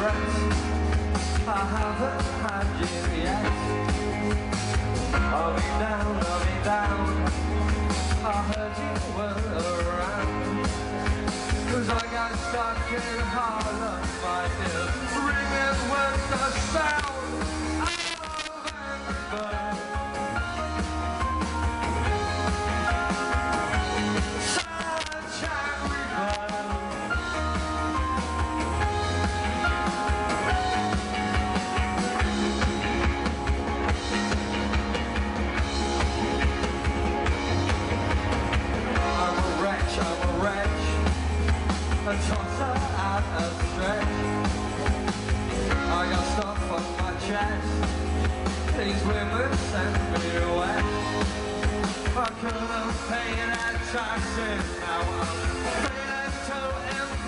regrets I haven't had you yet I'll be down, I'll be down. I heard you were around. Cause I got stuck in Harlem, my dear a tosser. I got stuff on my chest, these women send me. I could have paid that now I'm failing to impress.